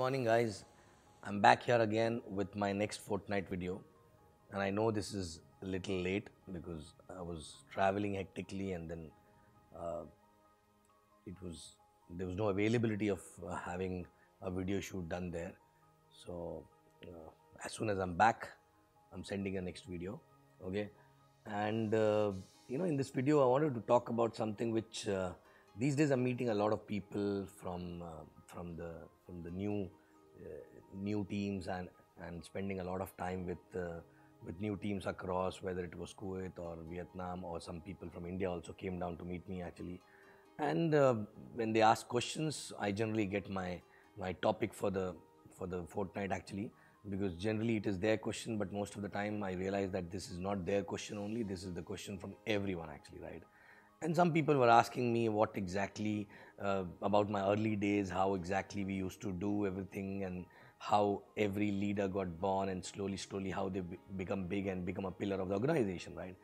morning, guys. I'm back here again with my next fortnight video. And I know this is a little late because I was traveling hectically and then uh, it was there was no availability of uh, having a video shoot done there. So uh, as soon as I'm back, I'm sending a next video. Okay, and uh, you know in this video I wanted to talk about something which uh, these days I'm meeting a lot of people from uh, from the from the new uh, new teams and and spending a lot of time with uh, with new teams across whether it was Kuwait or Vietnam or some people from India also came down to meet me actually. And uh, when they ask questions I generally get my my topic for the for the fortnight actually because generally it is their question but most of the time I realize that this is not their question only this is the question from everyone actually right and some people were asking me what exactly uh, about my early days how exactly we used to do everything and how every leader got born and slowly slowly how they be- become big and become a pillar of the organization right?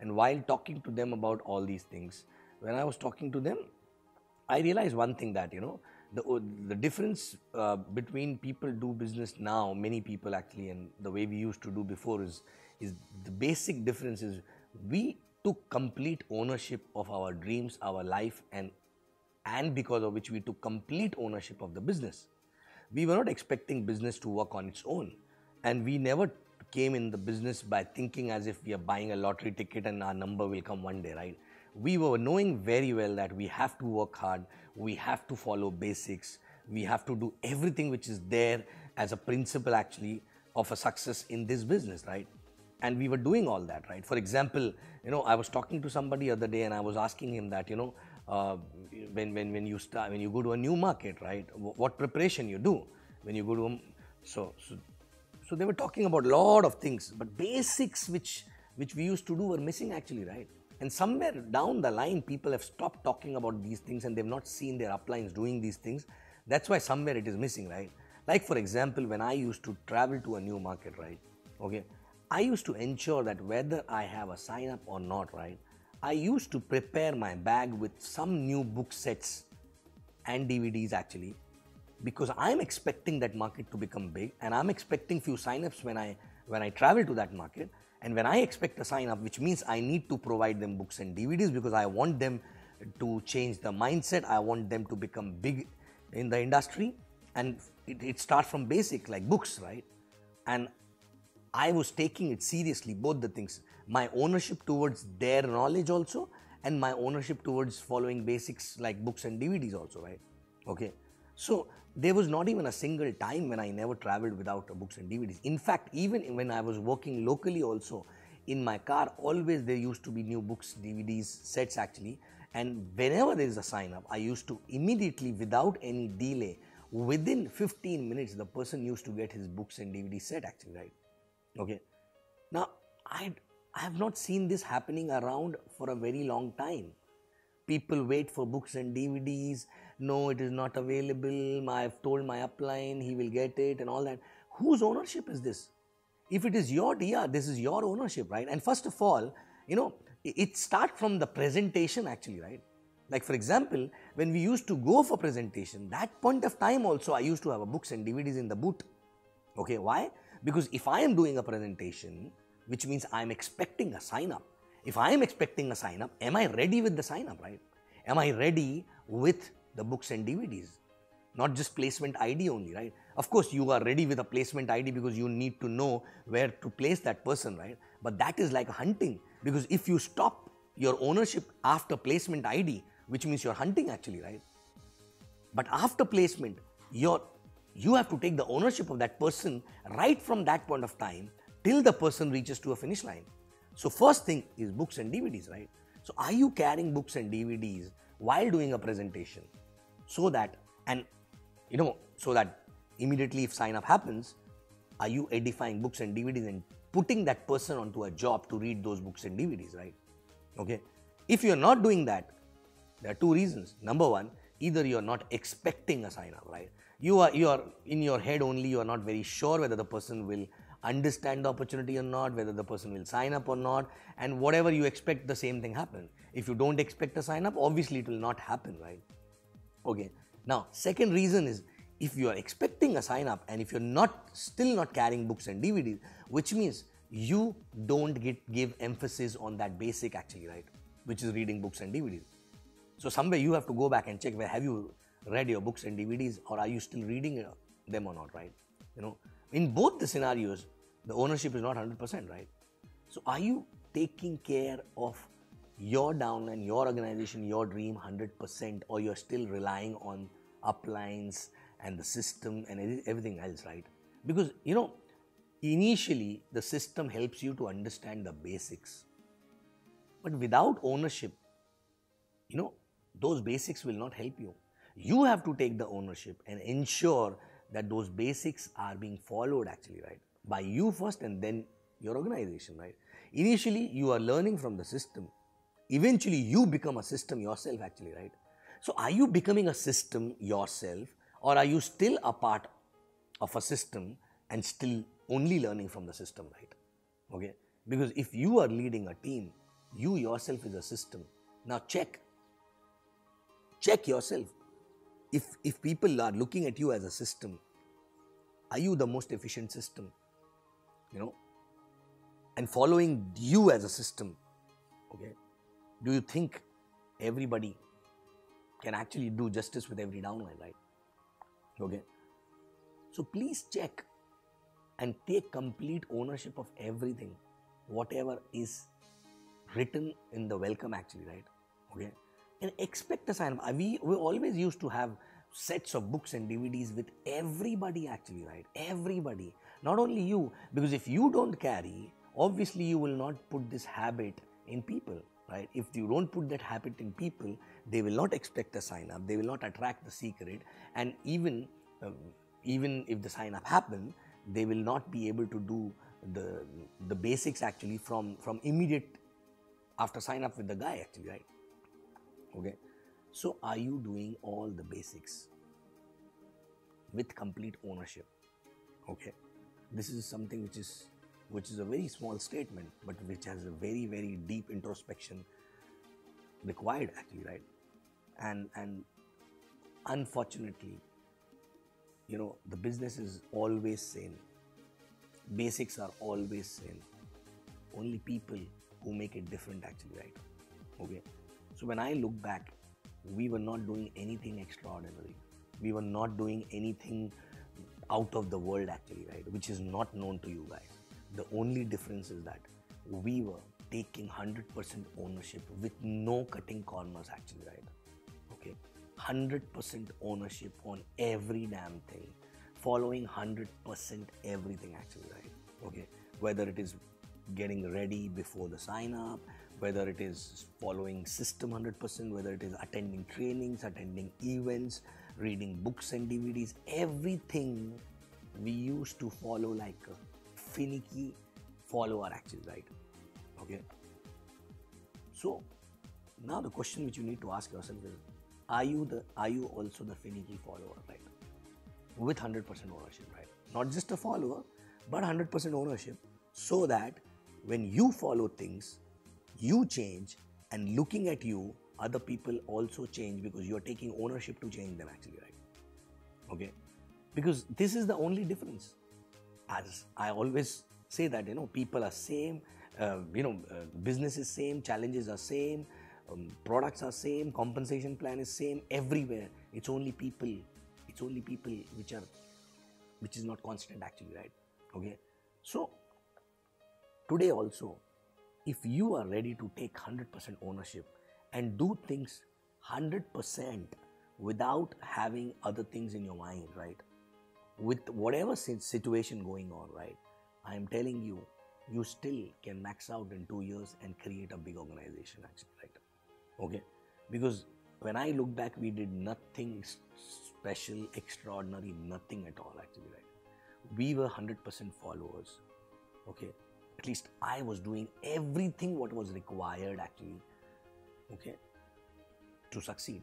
And while talking to them about all these things when i was talking to them I realized one thing that you know the the difference uh, between people do business now, many people actually, and the way we used to do before is is the basic difference is we took complete ownership of our dreams, our life, and and because of which we took complete ownership of the business. We were not expecting business to work on its own, and we never came in the business by thinking as if we are buying a lottery ticket and our number will come one day, right? We were knowing very well that we have to work hard, we have to follow basics, we have to do everything which is there as a principle actually of a success in this business, right? And we were doing all that right? For example you know i was talking to somebody other day and i was asking him that you know uh, when, when when you start when you go to a new market right wh- what preparation you do when you go to a, so so so they were talking about a lot of things but basics which which we used to do were missing actually right? And somewhere down the line people have stopped talking about these things and they've not seen their uplines doing these things. That's why somewhere it is missing right? Like for example when i used to travel to a new market right okay I used to ensure that whether I have a sign up or not, right? I used to prepare my bag with some new book sets and DVDs actually because I'm expecting that market to become big and I'm expecting few sign-ups when I when I travel to that market. And when I expect a sign up which means I need to provide them books and DVDs because I want them to change the mindset. I want them to become big in the industry. And it, it starts from basic like books right? And I was taking it seriously, both the things. My ownership towards their knowledge also, and my ownership towards following basics like books and DVDs also, right? Okay. So there was not even a single time when I never traveled without books and DVDs. In fact, even when I was working locally also, in my car, always there used to be new books, DVDs, sets actually. And whenever there is a sign up, I used to immediately, without any delay, within 15 minutes, the person used to get his books and DVD set actually, right? Okay. Now, I, I have not seen this happening around for a very long time. People wait for books and DVDs. No, it is not available. I've told my upline he will get it and all that. Whose ownership is this? If it is your DR, this is your ownership, right? And first of all, you know, it, starts from the presentation actually, right? Like for example, when we used to go for presentation, that point of time also I used to have a books and DVDs in the boot. Okay, why? Because if I am doing a presentation, which means I am expecting a sign up. If I am expecting a sign up, am I ready with the sign up, right? Am I ready with the books and DVDs? Not just placement ID only, right? Of course, you are ready with a placement ID because you need to know where to place that person, right? But that is like hunting because if you stop your ownership after placement ID, which means you're hunting actually, right? But after placement, you're, you have to take the ownership of that person right from that point of time till the person reaches to a finish line. So first thing is books and DVDs, right? So are you carrying books and DVDs while doing a presentation so that and you know so that immediately if sign up happens, are you edifying books and DVDs and putting that person onto a job to read those books and DVDs, right? Okay. If you're not doing that, there are two reasons. Number one, either you're not expecting a sign up, right? You are you are in your head only, you are not very sure whether the person will understand the opportunity or not, whether the person will sign up or not, and whatever you expect, the same thing happen. If you don't expect a sign up, obviously it will not happen, right? Okay. Now, second reason is if you are expecting a sign up and if you're not still not carrying books and DVDs, which means you don't get give emphasis on that basic actually, right? Which is reading books and DVDs. So somewhere you have to go back and check where have you read your books and DVDs or are you still reading uh, them or not, right? You know, in both the scenarios, the ownership is not 100%, right? So are you taking care of your downline, your organization, your dream 100% or you're still relying on uplines and the system and everything else, right? Because, you know, initially the system helps you to understand the basics. But without ownership, you know, those basics will not help you. You have to take the ownership and ensure that those basics are being followed actually, right? By you first and then your organization, right? Initially, you are learning from the system. Eventually, you become a system yourself actually, right? So, are you becoming a system yourself or are you still a part of a system and still only learning from the system, right? Okay? Because if you are leading a team, you yourself is a system. Now check. Check yourself. If, if people are looking at you as a system, are you the most efficient system? You know? And following you as a system, okay? Do you think everybody can actually do justice with every downline, right? Okay? So please check and take complete ownership of everything, whatever is written in the welcome actually, right? Okay? And expect a sign. We, we always used to have sets of books and DVDs with everybody actually, right? Everybody. Not only you, because if you don't carry, obviously you will not put this habit in people, right? If you don't put that habit in people, they will not expect a sign up, they will not attract the secret, and even um, even if the sign up happen, they will not be able to do the the basics actually from from immediate after sign up with the guy actually right okay? So are you doing all the basics with complete ownership? Okay? This is something which is which is a very small statement but which has a very very deep introspection required actually right? And and unfortunately you know the business is always same basics are always same only people who make it different actually right? Okay so when i look back we were not doing anything extraordinary. We were not doing anything out of the world actually right? Which is not known to you guys. The only difference is that we were taking 100% ownership with no cutting corners actually right? Okay. 100% ownership on every damn thing, following 100% everything actually, right? Okay, whether it is getting ready before the sign up, whether it is following system 100%, whether it is attending trainings, attending events, reading books and DVDs, everything we used to follow like finicky follower actually, right? Okay. So now the question which you need to ask yourself is are you the are you also the finicky follower right with 100% ownership right not just a follower but 100% ownership so that when you follow things you change and looking at you other people also change because you're taking ownership to change them actually right? Okay? Because this is the only difference. As i always say that you know people are same uh, you know uh, business is same challenges are same um, products are same compensation plan is same everywhere. It's only people it's only people which are which is not constant actually right? Okay? So today also if you are ready to take 100% ownership and do things 100% without having other things in your mind right? With whatever situation going on right? I am telling you you still can max out in 2 years and create a big organization actually right? Okay? Because when i look back we did nothing special extraordinary nothing at all actually right? We were 100% followers okay at least i was doing everything what was required actually okay to succeed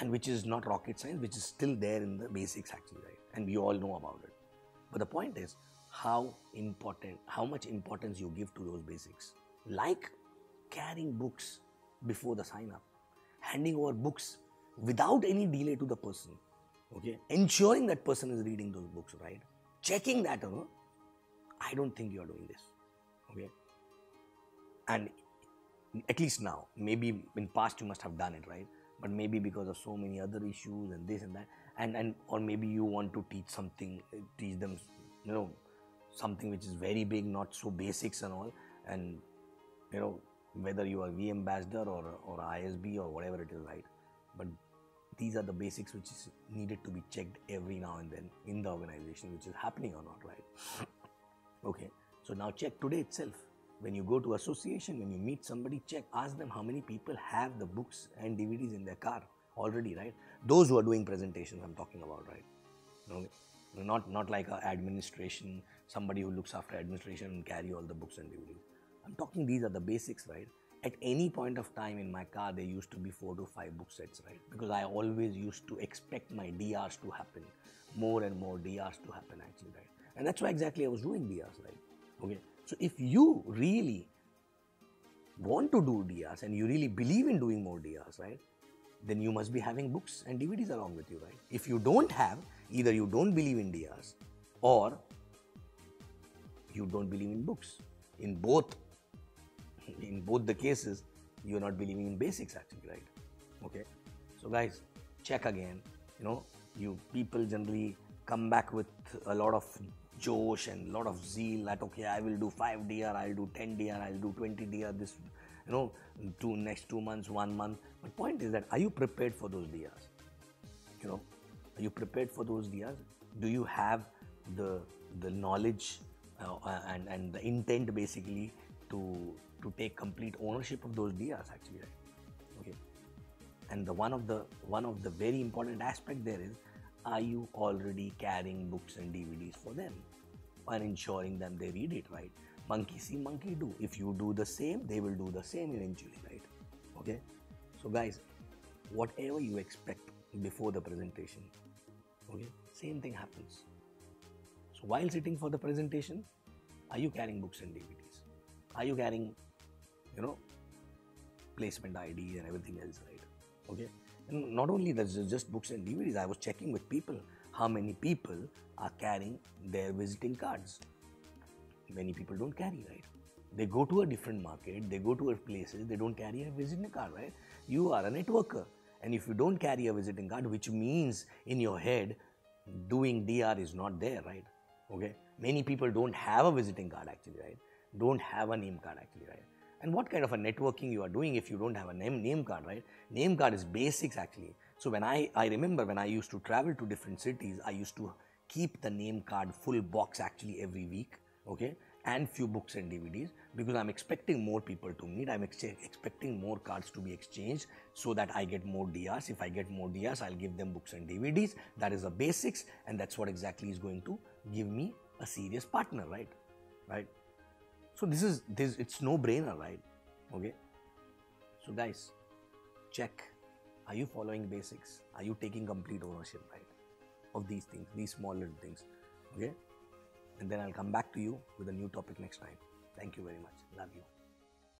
and which is not rocket science which is still there in the basics actually right and we all know about it but the point is how important how much importance you give to those basics like carrying books before the sign up, handing over books without any delay to the person. Okay, ensuring that person is reading those books, right? Checking that, I don't think you are doing this. Okay, and at least now, maybe in past you must have done it, right? But maybe because of so many other issues and this and that, and and or maybe you want to teach something, uh, teach them, you know, something which is very big, not so basics and all, and you know whether you are V ambassador or or ISB or whatever it is, right? But these are the basics which is needed to be checked every now and then in the organization, which is happening or not, right? okay, so now check today itself. When you go to association, when you meet somebody, check, ask them how many people have the books and DVDs in their car already, right? Those who are doing presentations, I'm talking about, right? Okay. Not not like a administration, somebody who looks after administration and carry all the books and DVDs. I'm talking these are the basics, right? At any point of time in my car, there used to be four to five book sets, right? Because I always used to expect my DRs to happen, more and more DRs to happen, actually, right? And that's why exactly I was doing DRs, right? Okay. So if you really want to do DRs and you really believe in doing more DRs, right? Then you must be having books and DVDs along with you, right? If you don't have, either you don't believe in DRs or you don't believe in books. In both in both the cases, you're not believing in basics actually, right? Okay. So guys, check again. You know, you people generally come back with a lot of josh and a lot of zeal that okay, I will do 5 DR, I'll do 10 DR, I'll do 20 DR this you know, two next two months, one month. But point is that are you prepared for those DRs? You know, are you prepared for those DRs? Do you have the the knowledge uh, and and the intent basically to to take complete ownership of those DRs actually, right? Okay. And the one of the one of the very important aspect there is, are you already carrying books and DVDs for them, and ensuring them they read it right? Monkey see, monkey do. If you do the same, they will do the same eventually, right? Okay. So guys, whatever you expect before the presentation, okay, same thing happens. So while sitting for the presentation, are you carrying books and DVDs? Are you carrying you know, placement ID and everything else, right? Okay. Not only that, just books and DVDs. I was checking with people how many people are carrying their visiting cards. Many people don't carry, right? They go to a different market, they go to a places, they don't carry a visiting card, right? You are a networker. And if you don't carry a visiting card, which means in your head, doing DR is not there, right? Okay. Many people don't have a visiting card actually, right? Don't have a name card actually, right? And what kind of a networking you are doing if you don't have a name, name card, right? Name card is basics actually. So when I, I remember when I used to travel to different cities, I used to keep the name card full box actually every week, okay? And few books and DVDs because I'm expecting more people to meet. I'm ex- expecting more cards to be exchanged so that I get more DRs. If I get more DRs, I'll give them books and DVDs. That is the basics, and that's what exactly is going to give me a serious partner, right? Right? So this is this it's no brainer, right? Okay. So guys, check. Are you following basics? Are you taking complete ownership, right? Of these things, these small little things. Okay? And then I'll come back to you with a new topic next time. Thank you very much. Love you.